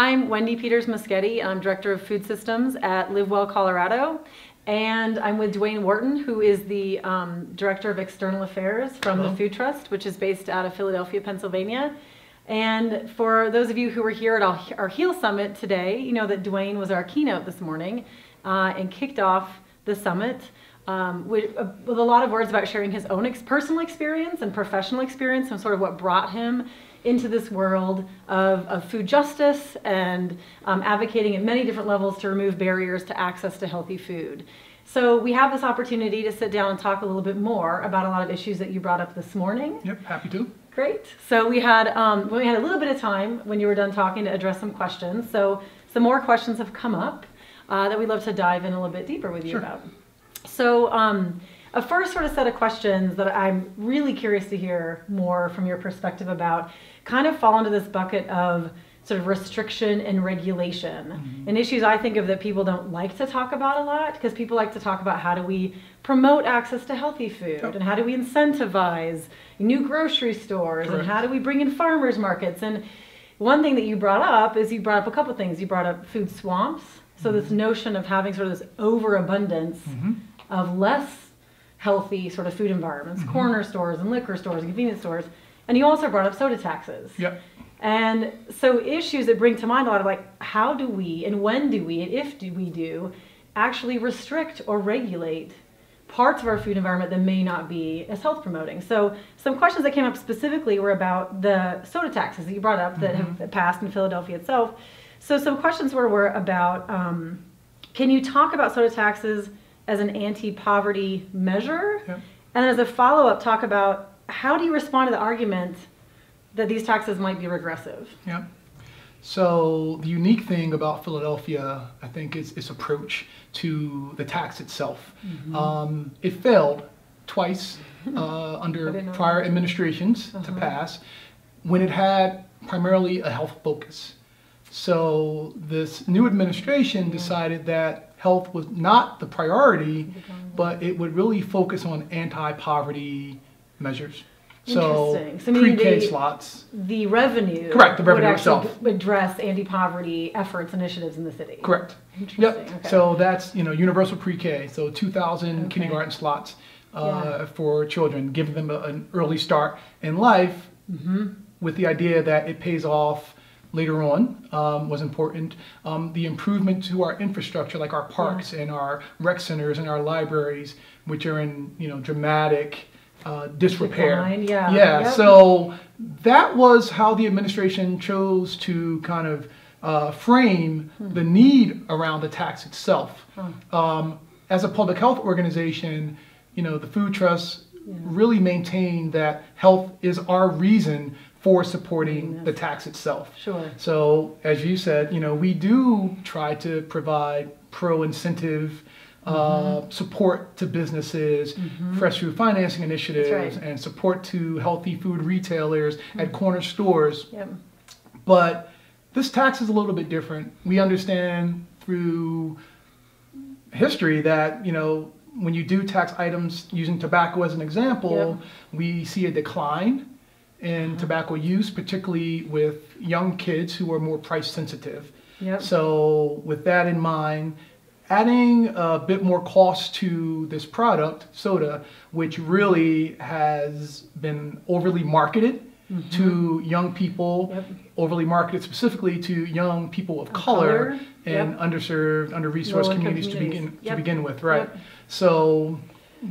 I'm Wendy Peters Moschetti. I'm Director of Food Systems at LiveWell Colorado. And I'm with Dwayne Wharton, who is the um, Director of External Affairs from Hello. the Food Trust, which is based out of Philadelphia, Pennsylvania. And for those of you who were here at our, our HEAL Summit today, you know that Dwayne was our keynote this morning uh, and kicked off the summit um, with, uh, with, a lot of words about sharing his own ex personal experience and professional experience and sort of what brought him into this world of, of food justice and um, advocating at many different levels to remove barriers to access to healthy food. So we have this opportunity to sit down and talk a little bit more about a lot of issues that you brought up this morning. Yep, happy to. Great. So we had um, we had a little bit of time when you were done talking to address some questions. So some more questions have come up uh, that we'd love to dive in a little bit deeper with you sure. about. So um, a first sort of set of questions that I'm really curious to hear more from your perspective about kind of fall into this bucket of sort of restriction and regulation mm-hmm. and issues I think of that people don't like to talk about a lot because people like to talk about how do we promote access to healthy food and how do we incentivize new grocery stores Correct. and how do we bring in farmers markets and one thing that you brought up is you brought up a couple things you brought up food swamps so mm-hmm. this notion of having sort of this overabundance mm-hmm. of less healthy sort of food environments mm-hmm. corner stores and liquor stores and convenience stores and you also brought up soda taxes. Yep. And so issues that bring to mind a lot of like, how do we and when do we and if do we do actually restrict or regulate parts of our food environment that may not be as health promoting. So some questions that came up specifically were about the soda taxes that you brought up that mm-hmm. have passed in Philadelphia itself. So some questions were, were about um, can you talk about soda taxes as an anti-poverty measure? Yep. And as a follow-up, talk about how do you respond to the argument that these taxes might be regressive? Yeah. So the unique thing about Philadelphia, I think, is its approach to the tax itself. Mm-hmm. Um, it failed twice uh, under prior administrations uh-huh. to pass when it had primarily a health focus. So this new administration yeah. decided that health was not the priority, but it would really focus on anti-poverty measures. So, so pre-K slots. The revenue. Correct. The revenue would itself. address anti-poverty efforts initiatives in the city. Correct. Interesting. Yep. Okay. So that's you know universal pre-K. So 2,000 okay. kindergarten slots uh, yeah. for children, giving them a, an early start in life, mm-hmm. with the idea that it pays off later on um, was important. Um, the improvement to our infrastructure, like our parks yeah. and our rec centers and our libraries, which are in you know dramatic uh, disrepair. Decline, yeah. Yeah. Yep. So that was how the administration chose to kind of uh, frame hmm. the need around the tax itself. Hmm. Um, as a public health organization, you know, the Food Trust yeah. really maintained that health is our reason for supporting yes. the tax itself. Sure. So, as you said, you know, we do try to provide pro incentive uh, mm-hmm. support to businesses, mm-hmm. fresh food financing initiatives, right. and support to healthy food retailers mm-hmm. at corner stores. Yep. But this tax is a little bit different. We understand through history that, you know, when you do tax items using tobacco as an example, yep. we see a decline in uh-huh. tobacco use, particularly with young kids who are more price sensitive. Yep. So, with that in mind, adding a bit more cost to this product, soda, which really has been overly marketed mm-hmm. to young people, yep. overly marketed specifically to young people of, of color, color, and yep. underserved, under-resourced communities, communities, to begin yep. to begin with, right? So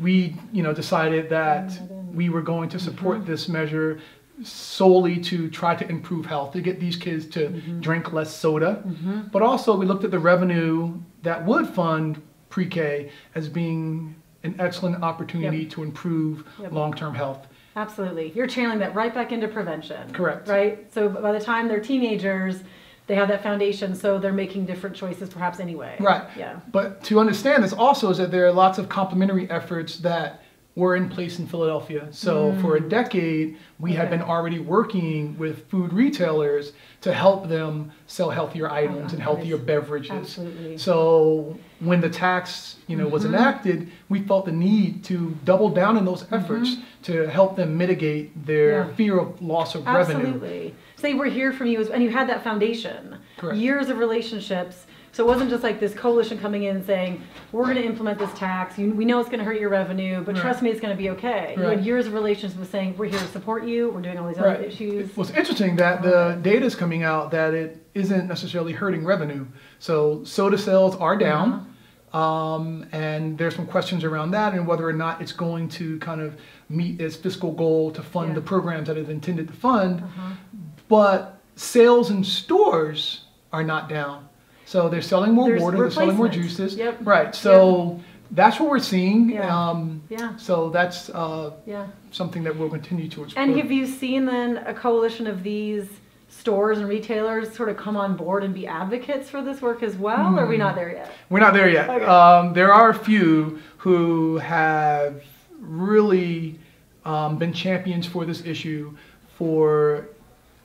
we, you know, decided that we were going to support mm-hmm. this measure solely to try to improve health, to get these kids to mm-hmm. drink less soda. Mm-hmm. But also, we looked at the revenue that would fund pre K as being an excellent opportunity yep. to improve yep. long term health. Absolutely. You're channeling that right back into prevention. Correct. Right? So by the time they're teenagers, they have that foundation, so they're making different choices perhaps anyway. Right. Yeah. But to understand this also is that there are lots of complementary efforts that were in place in Philadelphia. So for a decade, we had Mm. Been already working with food retailers to help them sell healthier items and healthier nice. beverages. Absolutely. So when the tax, you know, was Mhm. enacted, we felt the need to double down in those efforts to help them mitigate their Mm-hmm. Yeah. fear of loss of revenue. Absolutely. Say we're here from you, as- and you had that foundation, Correct. years of relationships. So it wasn't just like this coalition coming in saying, "We're going to implement this tax. You, we know it's going to hurt your revenue, but Right. trust me, it's going to be okay." You Right. had years of relationships with saying, "We're here to support you. We're doing all these Right. other issues." Well, it's interesting that the data is coming out that it isn't necessarily hurting revenue. So soda sales are down, Uh-huh. um, and there's some questions around that and whether or not it's going to kind of meet its fiscal goal to fund Yeah. the programs that it's intended to fund. Uh-huh. But sales in stores are not down. So they're selling more There's water, they're selling more juices. Yep. Right. So that's what we're seeing. Yeah. Um, Yeah. so that's uh, Yeah. something that we'll continue to explore. And have you seen then a coalition of these stores and retailers sort of come on board and be advocates for this work as well? Or are we Hmm. not there yet? We're not there yet. Okay. Um, there are a few who have really um, been champions for this issue for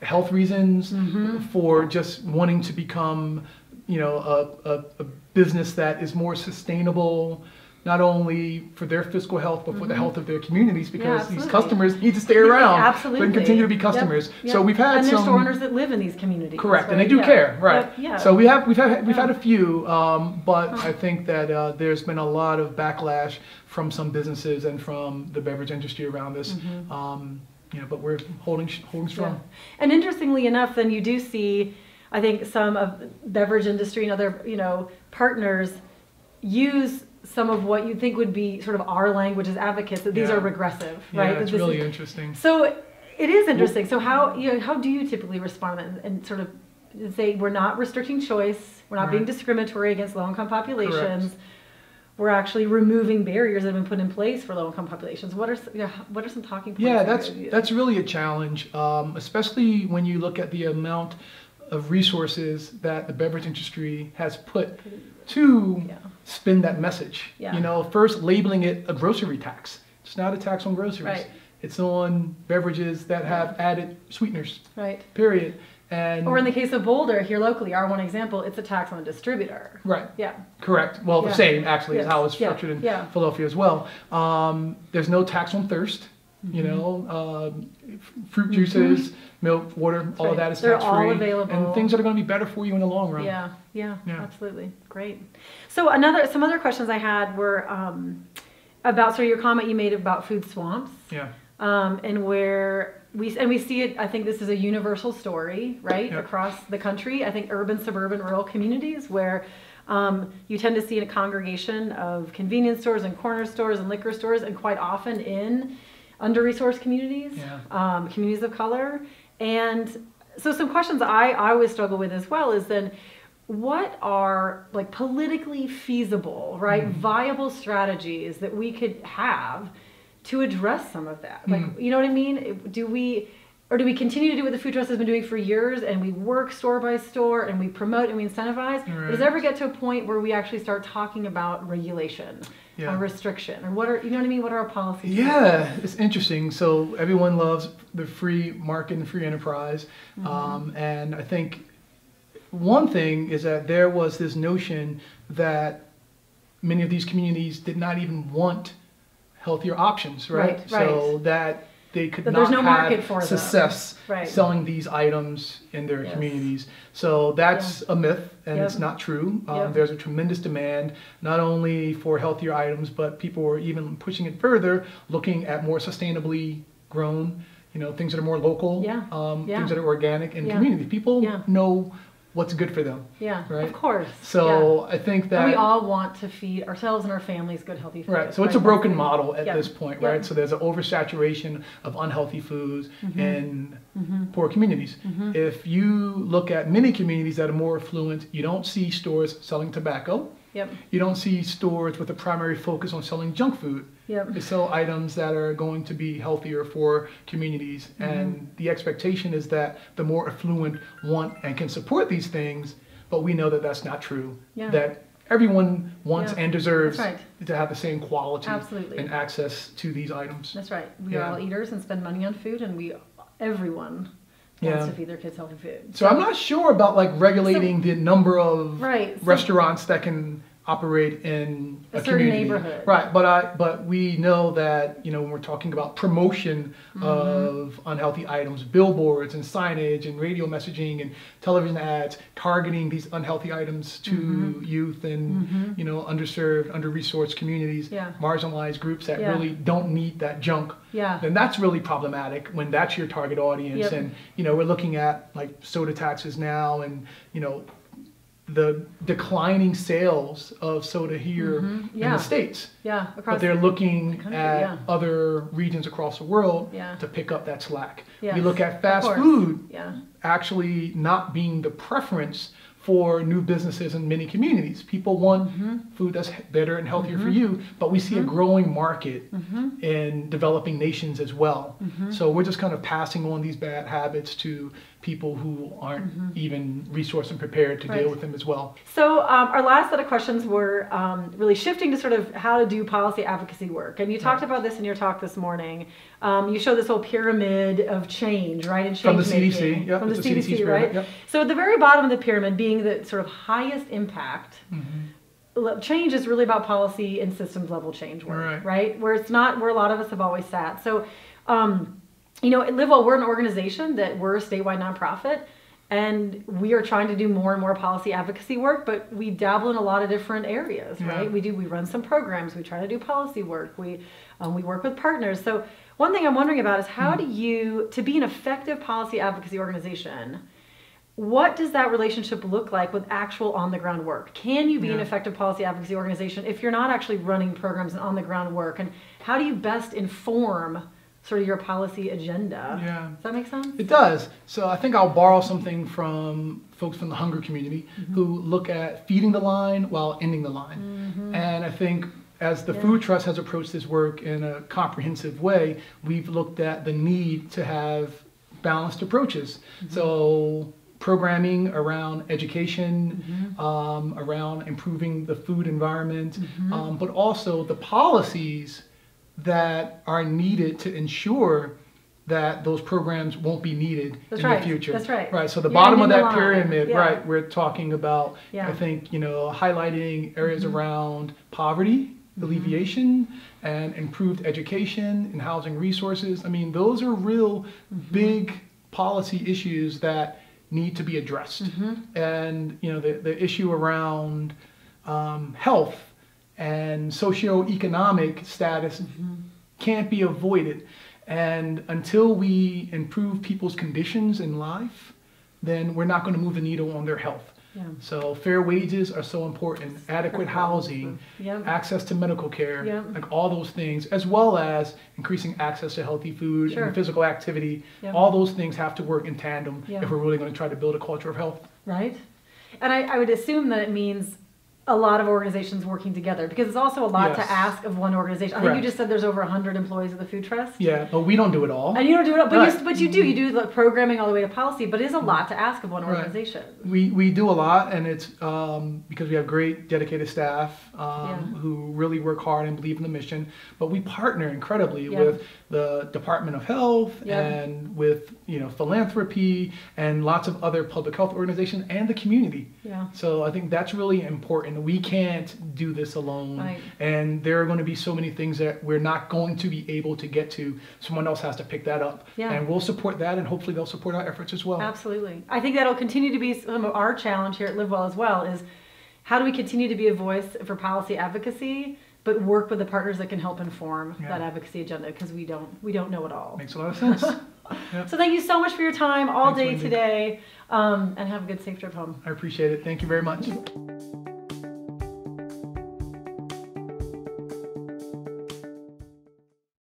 health reasons, Mm-hmm. for just wanting to become, you know, a, a, a business that is more sustainable. Not only for their fiscal health, but for the health of their communities, because these Mm-hmm. customers need to stay Yeah, around, absolutely. but continue to be customers. yep. So we've had and some. store owners that live in these communities. Correct, and they do Yeah. care, right? Yep, yeah. So we have we've had we've Yeah. had a few, um, but I think that uh, there's been a lot of backlash from some businesses and from the beverage industry around this. Um, you know, but we're holding holding strong. Mm-hmm. Yeah. And interestingly enough, then you do see, I think some of the beverage industry and other, you know, partners use some of what you think would be sort of our language as advocates that these Yeah. are regressive, Yeah, right? That it's really is- interesting. So it is interesting. So how you know how do you typically respond and, and sort of say we're not restricting choice, we're not being discriminatory against low-income populations. We're actually removing barriers that have been put in place for low-income populations. What are you know, what are some talking points? Yeah, that's that's really a challenge, um, especially when you look at the amount of resources that the beverage industry has put to Yeah. spin that message. Yeah. You know, first labeling it a grocery tax. It's not a tax on groceries. Right. It's on beverages that have added sweeteners. right. Period. And Or in the case of Boulder, here locally, our one example, it's a tax on the distributor. right, Yeah. correct. Well, Yeah. the same actually is how it's structured in. Philadelphia as well. Um, there's no tax on thirst. You Mm-hmm. know, um, fruit juices, milk, water, all right. of that is They're tax all free, available. and things that are going to be better for you in the long run. Yeah, yeah, Yeah. absolutely. Great. So another, some other questions I had were um, about, so your comment you made about food swamps. Yeah. um, and where we and we see it. I think this is a universal story, right, Yep. across the country. I think urban, suburban, rural communities where um, you tend to see a congregation of convenience stores and corner stores and liquor stores, and quite often in under-resourced communities, Yeah. um, communities of color, and so some questions I, I always struggle with as well is then what are like politically feasible right Mm. viable strategies that we could have to address some of that like Mm. you know what i mean do we or do we continue to do what the food trust has been doing for years and we work store by store and we promote and we incentivize Or does it ever get to a point where we actually start talking about regulation Yeah. or restriction or what are you know what i mean what are our policies Yeah, it's interesting. So everyone loves the free market and free enterprise, Mm-hmm. um, and I think one thing is that there was this notion that many of these communities did not even want healthier options, right? Right, So right. that they could That not there's no have market for them. success Right. selling these items in their Yes. communities. So that's a myth, and Yep. it's not true. Um, Yep. There's a tremendous demand, not only for healthier items, but people are even pushing it further, looking at more sustainably grown, you know, things that are more local, Yeah. Um, Yeah. things that are organic and Yeah. community. People Yeah. know what's good for them. yeah Right. of course So I think that and we all want to feed ourselves and our families good healthy food Right. So it's a broken model at Yeah. this point, Yeah. right? So there's an oversaturation of unhealthy foods Mm-hmm. in poor communities. If you look at many communities that are more affluent, you don't see stores selling tobacco. Yep You don't see stores with a primary focus on selling junk food. yep They sell items that are going to be healthier for communities. Mm-hmm. And the expectation is that the more affluent want and can support these things, but we know that that's not true. Yeah. That everyone wants Yeah, and deserves that's to have the same quality Absolutely. and access to these items. That's right. We Yeah. are all eaters and spend money on food, and we everyone Yeah. to feed their kids healthy food. So I'm not sure about like regulating the number of Right. so- restaurants that can operate in A a, certain community. neighborhood. Right, but I but we know that you know when we're talking about promotion Mm-hmm. of unhealthy items, billboards and signage and radio messaging and television ads targeting these unhealthy items to Mm-hmm. youth and you know underserved, under-resourced communities, Yeah. marginalized groups that Yeah. really don't need that junk Yeah. then that's really problematic when that's your target audience Yep. and you know we're looking at like soda taxes now and you know the declining sales of soda here in Mm-hmm. Yeah. the states Yeah. Across but they're looking country, at yeah. other regions across the world Yeah. to pick up that slack Yes, we look at fast food actually not being the preference for new businesses in many communities. People want Mm-hmm. food that's better and healthier for you, but we see a growing market Mm-hmm. in developing nations as well. So we're just kind of passing on these bad habits to people who aren't even resourced and prepared to Mm-hmm. Right. deal with them as well. So um, our last set of questions were um, really shifting to sort of how to do policy advocacy work, and you talked about this in your talk this morning. Um, you showed this whole pyramid of change, right? And From the change CDC, making. yep, from the CDC, CDC's right? yep. So at the very bottom of the pyramid, being the sort of highest impact. le- Change is really about policy and systems level change work, Right. Where it's not where a lot of us have always sat. So, um, you know, at LiveWell, we're an organization that we're a statewide nonprofit, and we are trying to do more and more policy advocacy work. But we dabble in a lot of different areas, Yeah. right? We do we run some programs, we try to do policy work, we um, we work with partners. So one thing I'm wondering about is how do you to be an effective policy advocacy organization? What does that relationship look like with actual on the ground work? Can you be an effective policy advocacy organization if you're not actually running programs and on the ground work? And how do you best inform sort of your policy agenda? Yeah. Does that make sense? It does. So I think I'll borrow something from folks from the hunger community Mm-hmm. who look at feeding the line while ending the line. And I think as the Yeah. Food Trust has approached this work in a comprehensive way, we've looked at the need to have balanced approaches. Mm-hmm. So programming around education, Mm-hmm. um, around improving the food environment, Mm-hmm. um, but also the policies that are needed to ensure that those programs won't be needed That's in right. the future. That's right. Right. So the bottom of that pyramid, Yeah. right, we're talking about Yeah. Mm-hmm. I think, you know, highlighting areas around poverty, alleviation, and improved education and housing resources. I mean, those are real Mm-hmm. big policy issues that need to be addressed. Mm-hmm. And, you know, the, the issue around um, health and socioeconomic status Mm-hmm. can't be avoided. And until we improve people's conditions in life, then we're not going to move the needle on their health. Yeah. So fair wages are so important, adequate housing, access to medical care, Yeah. like all those things, as well as increasing access to healthy food Sure. and physical activity. All those things have to work in tandem if we're really going to try to build a culture of health. Right? And I, I would assume that it means a lot of organizations working together because it's also a lot Yes. to ask of one organization. I think you just said there's over 100 employees at the Food Trust. Yeah, but we don't do it all. And you don't do it, but, Right. you, but you do. You do the programming all the way to policy, but it is a lot to ask of one Right. organization. We, we do a lot, and it's um, because we have great dedicated staff um, Yeah. who really work hard and believe in the mission. But we partner incredibly Yeah. with the Department of Health Yeah. and with you know philanthropy and lots of other public health organizations and the community. Yeah. So I think that's really important. We can't do this alone, Right. and there are going to be so many things that we're not going to be able to get to. Someone else has to pick that up, Yeah. and we'll support that, and hopefully they'll support our efforts as well. Absolutely. I think that'll continue to be some of our challenge here at LiveWell as well is how do we continue to be a voice for policy advocacy, but work with the partners that can help inform Yeah. that advocacy agenda because we don't we don't know it all. Makes a lot of sense. So thank you so much for your time all Thanks, day Wendy. today, um, and have a good safe trip home. I appreciate it. Thank you very much.